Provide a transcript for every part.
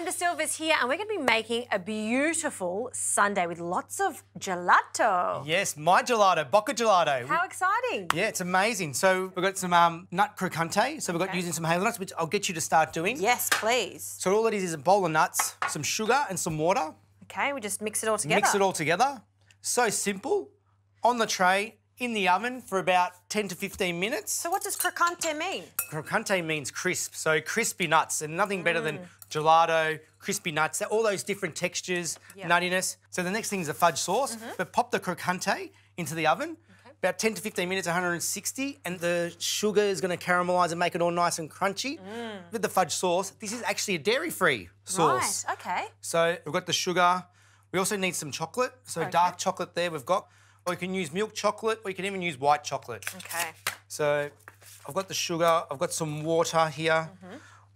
Adam D'Sylva's here, and we're going to be making a beautiful sundae with lots of gelato. Yes, my gelato, Boca gelato. How exciting! Yeah, it's amazing. So we've got some um, nut crocante. So we've got Okay. using some hazelnuts, which I'll get you to start doing. Yes, please. So all it is is a bowl of nuts, some sugar and some water. Okay, we just mix it all together. Mix it all together. So simple. On the tray, in the oven for about 10 to 15 minutes. So, what does crocante mean? Crocante means crisp, so crispy nuts, and nothing better Mm. than gelato, crispy nuts, all those different textures, Yep. nuttiness. So the next thing is the fudge sauce, Mm-hmm. but pop the crocante into the oven. About 10 to 15 minutes, 160, and the sugar is going to caramelise and make it all nice and crunchy. With the fudge sauce, this is actually a dairy-free sauce. Mm. Right, okay. So we've got the sugar. We also need some chocolate. So dark chocolate there we've got. Or you can use milk chocolate, or you can even use white chocolate. Okay. So I've got the sugar, I've got some water here.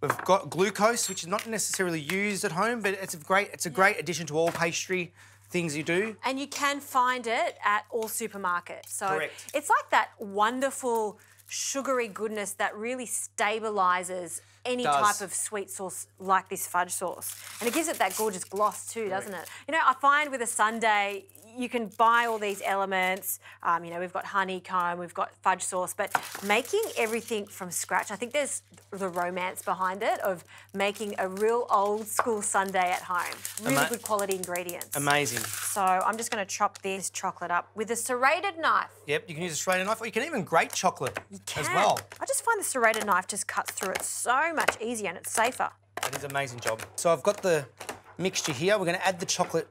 We've got glucose, which is not necessarily used at home, but it's a great it's a great addition to all pastry things you do. And you can find it at all supermarkets. So Correct. it's like that wonderful sugary goodness that really stabilizes any Does. type of sweet sauce like this fudge sauce. And it gives it that gorgeous gloss too, doesn't it? You know, I find with a sundae, you can buy all these elements. Um, you know, we've got honeycomb, we've got fudge sauce, but making everything from scratch, I think there's the romance behind it of making a real old school sundae at home. Really Ama- good quality ingredients. Amazing. So I'm just going to chop this chocolate up with a serrated knife. Yep, you can use a serrated knife, or you can even grate chocolate as Can. well. I just find the serrated knife just cuts through it so much easier and it's safer. That is an amazing job. So I've got the mixture here. We're going to add the chocolate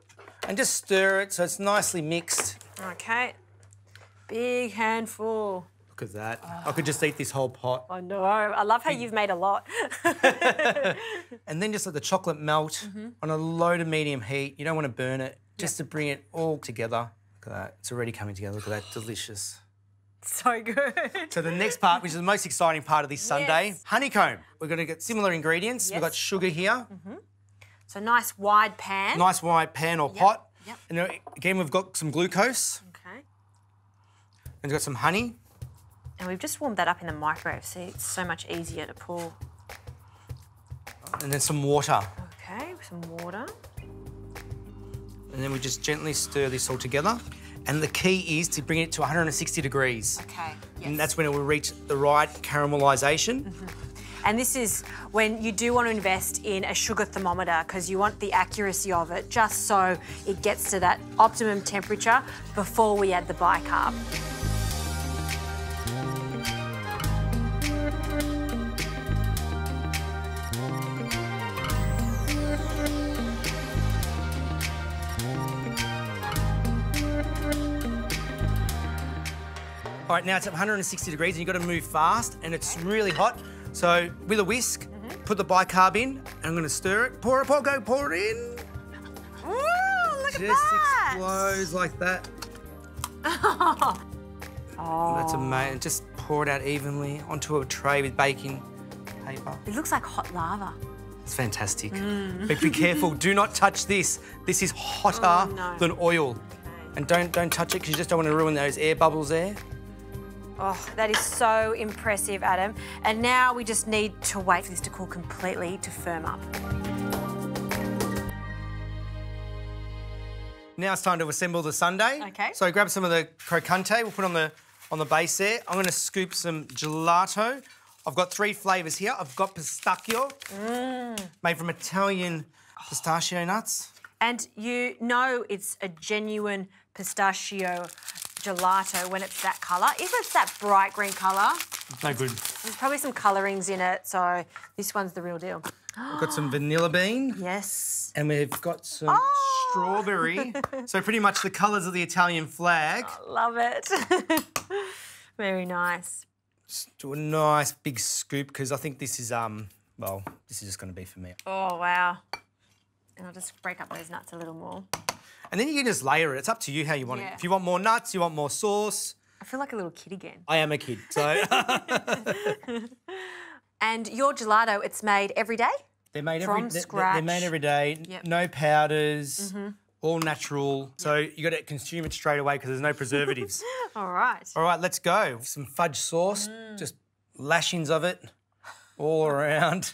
and just stir it so it's nicely mixed. Okay. Big handful. Look at that. I could just eat this whole pot. I know. I love how you've made a lot. And then just let the chocolate melt Mm-hmm. on a low to medium heat. You don't want to burn it, just to bring it all together. Look at that. It's already coming together. Look at that. Delicious. so good. So the next part, which is the most exciting part of this sundae, Yes. honeycomb. We're going to get similar ingredients. We've got sugar here, So nice wide pan. nice wide pan or pot. yep. And then again, we've got some glucose Okay. and we've got some honey. And we've just warmed that up in the microwave. See, it's so much easier to pour. And then some water. Okay, some water. And then we just gently stir this all together. And the key is to bring it to 160 degrees. Okay. And that's when it will reach the right caramelization. Mm-hmm. And this is when you do want to invest in a sugar thermometer because you want the accuracy of it just so it gets to that optimum temperature before we add the bicarb. All right, now it's at 160 degrees and you've got to move fast and it's really hot. So with a whisk, put the bicarb in and I'm going to stir it. Pour it, pour, go, pour it in. Ooh, look Just at that! explodes like that. Oh, That's amazing. Just pour it out evenly onto a tray with baking paper. it looks like hot lava. It's fantastic. Mm. But be careful, do not touch this. This is hotter Oh, no. than oil. And don't don't touch it because you just don't want to ruin those air bubbles there. Oh, that is so impressive, Adam. And now we just need to wait for this to cool completely to firm up. Now it's time to assemble the sundae. Okay. So I grab some of the crocante, we'll put on the on the base there. I'm going to scoop some gelato. I've got three flavours here. I've got pistachio, Mm. made from Italian pistachio nuts. And you know it's a genuine pistachio gelato when it's that colour. If it's that bright green colour, No good. there's probably some colourings in it, so this one's the real deal. We've got some vanilla bean, Yes. and we've got some Oh! strawberry. so pretty much the colours of the Italian flag. Love it. Very nice. Do a nice big scoop because I think this is um well this is just going to be for me. Oh, wow. And I'll just break up those nuts a little more. And then you can just layer it. It's up to you how you want Yeah. it. If you want more nuts, you want more sauce. I feel like a little kid again. I am a kid, so And your gelato, it's made every day? they're made From every scratch. They're made every day. Yep. No powders. All natural. So you got to consume it straight away because there's no preservatives. All right. all right, let's go. Some fudge sauce, Mm. just lashings of it all around.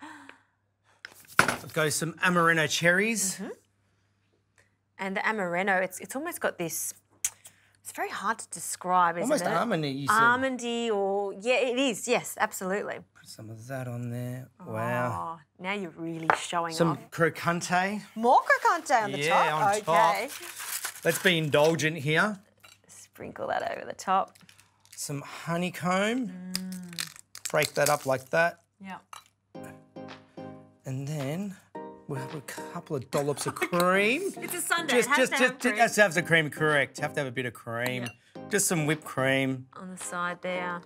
go some Amareno cherries. Mm-hmm. And the Amareno, it's it's almost got this. It's very hard to describe, isn't Almost it? almondy, you said. Almondy, or yeah, it is. Yes, absolutely. Put some of that on there. Wow. Oh, now you're really showing Some off. crocante. More crocante on the Yeah, top. on top. okay. Let's be indulgent here. Sprinkle that over the top. Some honeycomb. Mm. Break that up like that. Yeah. And then we'll have a couple of dollops of oh cream. It's a sundae. just, just, to just, have just to have the cream correct. Have to have a bit of cream. Just some whipped cream. on the side there.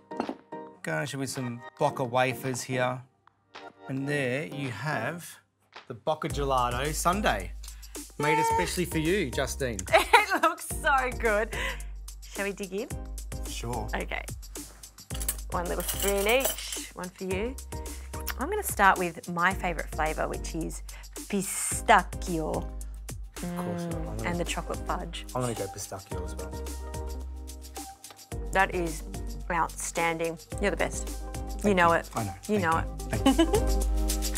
Garnish it with some Boca wafers here. And there you have the Boca Gelato Sundae. Made especially for you, Justine. it looks so good. Shall we dig in? Sure. Okay. One little spoon each, one for you. I'm going to start with my favourite flavour, which is pistachio Of course. I'm mm, and the chocolate fudge. I'm gonna go pistachio as well. That is outstanding. You're the best. You know it. I know. You Thank know you. it. Thank you.